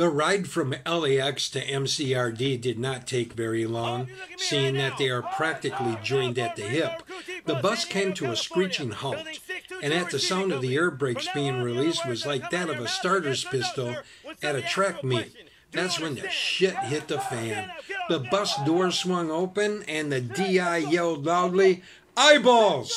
The ride from LAX to MCRD did not take very long, seeing that they are practically joined at the hip. The bus came to a screeching halt, and at the sound of the air brakes being released was like that of a starter's pistol at a track meet. That's when the shit hit the fan. The bus door swung open, and the DI yelled loudly, Eyeballs!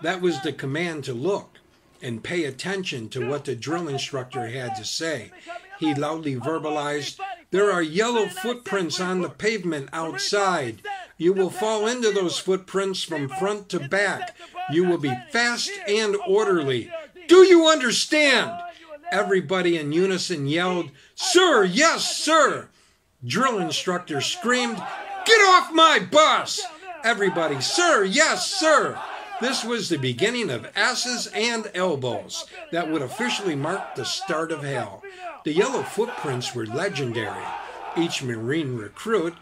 That was the command to look and pay attention to what the drill instructor had to say. He loudly verbalized, There are yellow footprints on the pavement outside. You will fall into those footprints from front to back. You will be fast and orderly. Do you understand? Everybody in unison yelled, Sir, yes, sir. Drill instructor screamed, Get off my bus! Everybody, Sir, yes, sir. This was the beginning of asses and elbows that would officially mark the start of hell. The yellow footprints were legendary. Each Marine recruit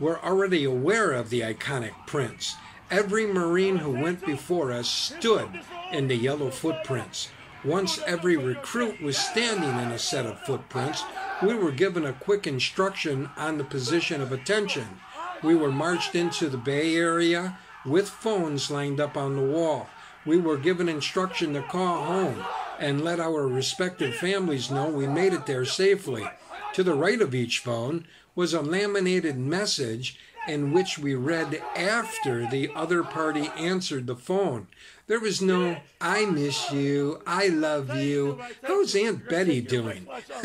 were already aware of the iconic prints. Every Marine who went before us stood in the yellow footprints. Once every recruit was standing in a set of footprints, we were given a quick instruction on the position of attention. We were marched into the Bay Area with phones lined up on the wall. We were given instruction to call home and let our respective families know we made it there safely. To the right of each phone was a laminated message in which we read after the other party answered the phone. There was no, I miss you, I love you, how's Aunt Betty doing?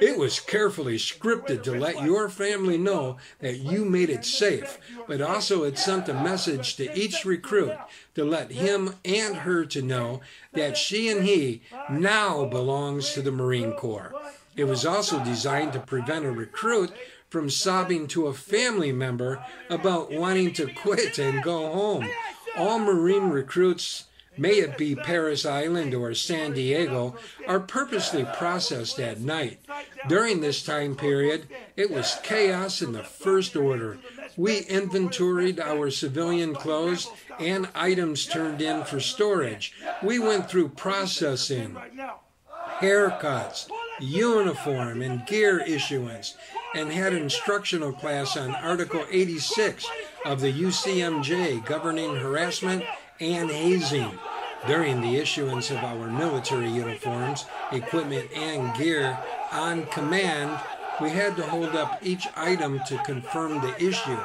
it was carefully scripted to let your family know that you made it safe, but also it sent a message to each recruit to let him and her to know that she and he now belongs to the Marine Corps. It was also designed to prevent a recruit from sobbing to a family member about wanting to quit and go home. All Marine recruits, may it be Parris Island or San Diego, are purposely processed at night. During this time period, it was chaos in the first order. We inventoried our civilian clothes and items turned in for storage. We went through processing, haircuts, uniform, and gear issuance and had instructional class on Article 86 of the UCMJ governing harassment and hazing. During the issuance of our military uniforms, equipment, and gear on command, we had to hold up each item to confirm the issue.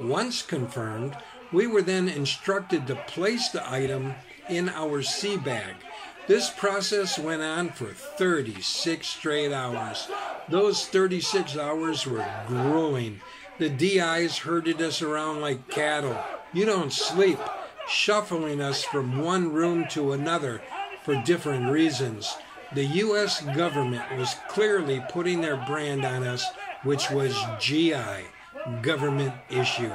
Once confirmed, we were then instructed to place the item in our sea bag. This process went on for 36 straight hours. Those 36 hours were grueling. The DIs herded us around like cattle. You don't sleep, shuffling us from one room to another for different reasons. The U.S. government was clearly putting their brand on us, which was GI, government issue.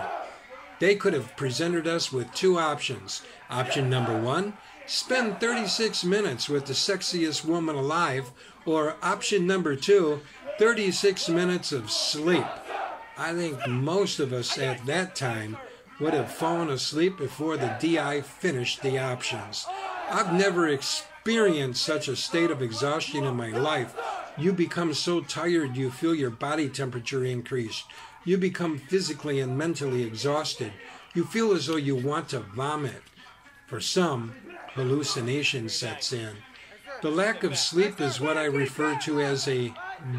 They could have presented us with two options. Option number one, spend 36 minutes with the sexiest woman alive, or option number two, 36 minutes of sleep. I think most of us at that time would have fallen asleep before the DI finished the options. I've never experienced such a state of exhaustion in my life. You become so tired you feel your body temperature increase. You become physically and mentally exhausted. You feel as though you want to vomit. For some, hallucination sets in. The lack of sleep is what I refer to as a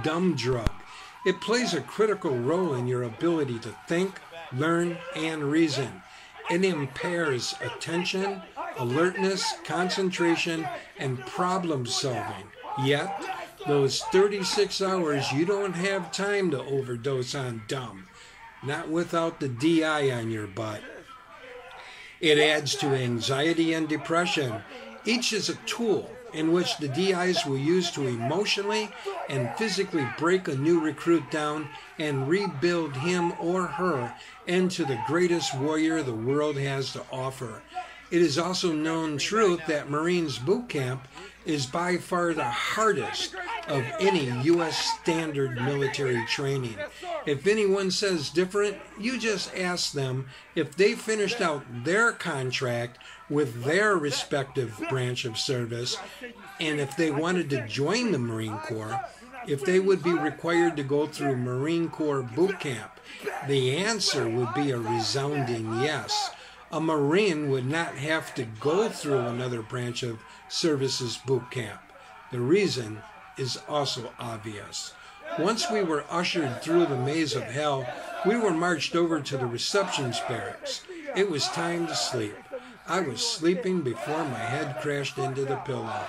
dumb drug. It plays a critical role in your ability to think, learn, and reason. It impairs attention, alertness, concentration, and problem solving. Yet, those 36 hours, you don't have time to overdose on dumb. Not without the DI on your butt. It adds to anxiety and depression. Each is a tool in which the DIs will use to emotionally and physically break a new recruit down and rebuild him or her into the greatest warrior the world has to offer. It is also known truth that Marines boot camp is by far the hardest of any U.S. standard military training. If anyone says different, you just ask them if they finished out their contract with their respective branch of service and if they wanted to join the Marine Corps. if they would be required to go through Marine Corps boot camp. The answer would be a resounding yes. A Marine would not have to go through another branch of services boot camp. The reason is also obvious. Once we were ushered through the maze of hell, we were marched over to the receptions barracks. It was time to sleep. I was sleeping before my head crashed into the pillow.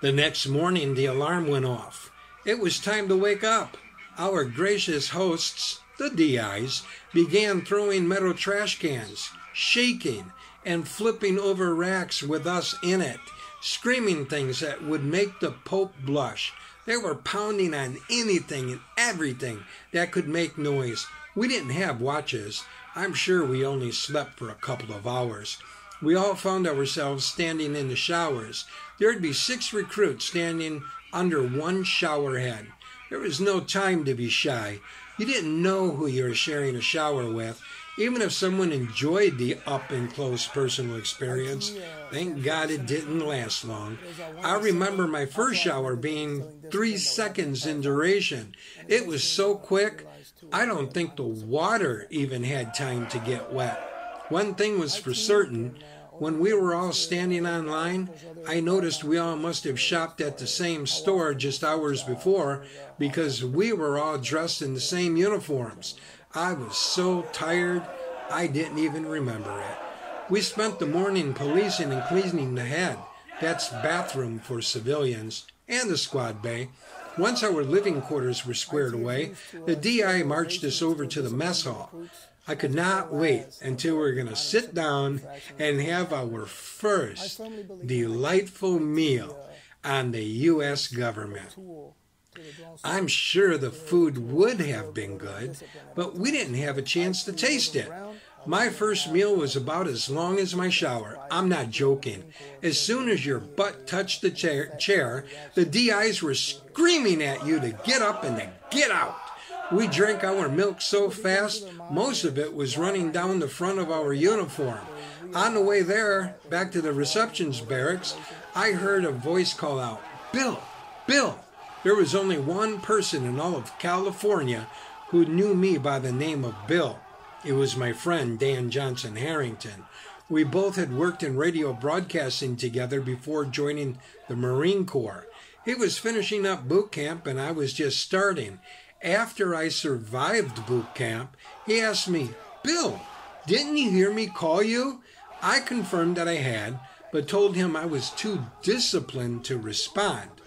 The next morning, the alarm went off. It was time to wake up. Our gracious hosts, the DIs, began throwing metal trash cans, shaking, and flipping over racks with us in it, screaming things that would make the Pope blush. They were pounding on anything and everything that could make noise. We didn't have watches. I'm sure we only slept for a couple of hours. We all found ourselves standing in the showers. There'd be six recruits standing under one shower head. There was no time to be shy. You didn't know who you were sharing a shower with. Even if someone enjoyed the up and close personal experience, thank God it didn't last long. I remember my first shower being three seconds in duration. It was so quick, I don't think the water even had time to get wet. One thing was for certain when we were all standing on line, I noticed we all must have shopped at the same store just hours before because we were all dressed in the same uniforms. I was so tired, I didn't even remember it. We spent the morning policing and cleaning the head. That's bathroom for civilians and the squad bay. Once our living quarters were squared away, the DI marched us over to the mess hall. I could not wait until we are going to sit down and have our first delightful meal on the U.S. government. I'm sure the food would have been good, but we didn't have a chance to taste it. My first meal was about as long as my shower. I'm not joking. As soon as your butt touched the chair, chair the DIs were screaming at you to get up and to get out. We drank our milk so fast, most of it was running down the front of our uniform. On the way there, back to the receptions barracks, I heard a voice call out, Bill, Bill. There was only one person in all of California who knew me by the name of Bill. It was my friend Dan Johnson Harrington. We both had worked in radio broadcasting together before joining the Marine Corps. He was finishing up boot camp and I was just starting. After I survived boot camp, he asked me, Bill, didn't you hear me call you? I confirmed that I had, but told him I was too disciplined to respond.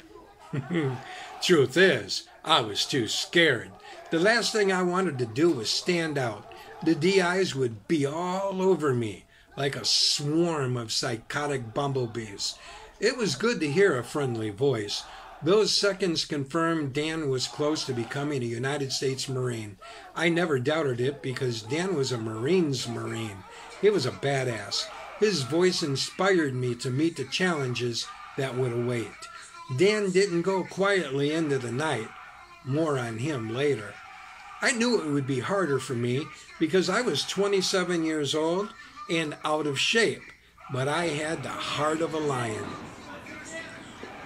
Truth is, I was too scared. The last thing I wanted to do was stand out. The DIs would be all over me like a swarm of psychotic bumblebees. It was good to hear a friendly voice, those seconds confirmed Dan was close to becoming a United States Marine. I never doubted it because Dan was a Marines Marine. He was a badass. His voice inspired me to meet the challenges that would await. Dan didn't go quietly into the night. More on him later. I knew it would be harder for me because I was 27 years old and out of shape, but I had the heart of a lion.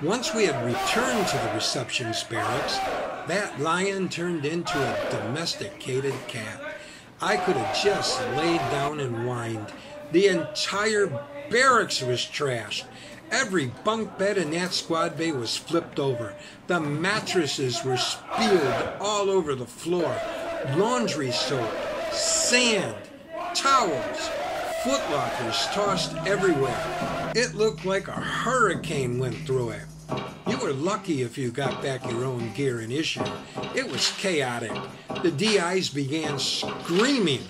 Once we had returned to the receptions barracks, that lion turned into a domesticated cat. I could have just laid down and whined. The entire barracks was trashed. Every bunk bed in that squad bay was flipped over. The mattresses were spilled all over the floor. Laundry soap, sand, towels, footlockers tossed everywhere. It looked like a hurricane went through it. You were lucky if you got back your own gear and issue. It was chaotic. The DIs began screaming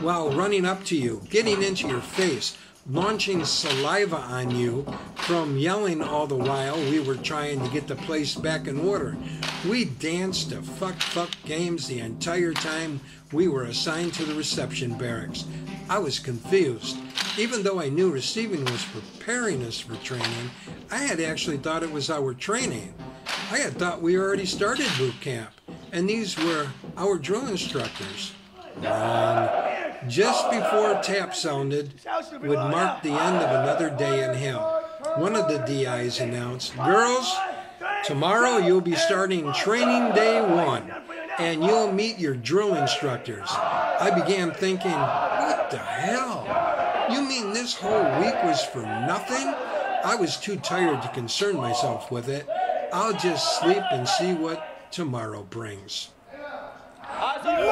while running up to you, getting into your face, launching saliva on you from yelling all the while we were trying to get the place back in order. We danced to fuck fuck games the entire time we were assigned to the reception barracks. I was confused. Even though I knew receiving was preparing us for training, I had actually thought it was our training. I had thought we already started boot camp, and these were our drill instructors. Wrong. Just before tap sounded would mark the end of another day in hell. One of the DIs announced, Girls, Tomorrow you'll be starting training day one and you'll meet your drill instructors. I began thinking, what the hell? You mean this whole week was for nothing? I was too tired to concern myself with it. I'll just sleep and see what tomorrow brings.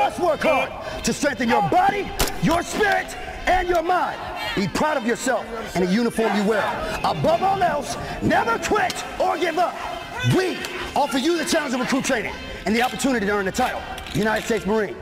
Must work hard to strengthen your body, your spirit, and your mind. Be proud of yourself and the uniform you wear. Above all else, never quit or give up. We offer you the challenge of recruit training and the opportunity to earn the title, United States Marine.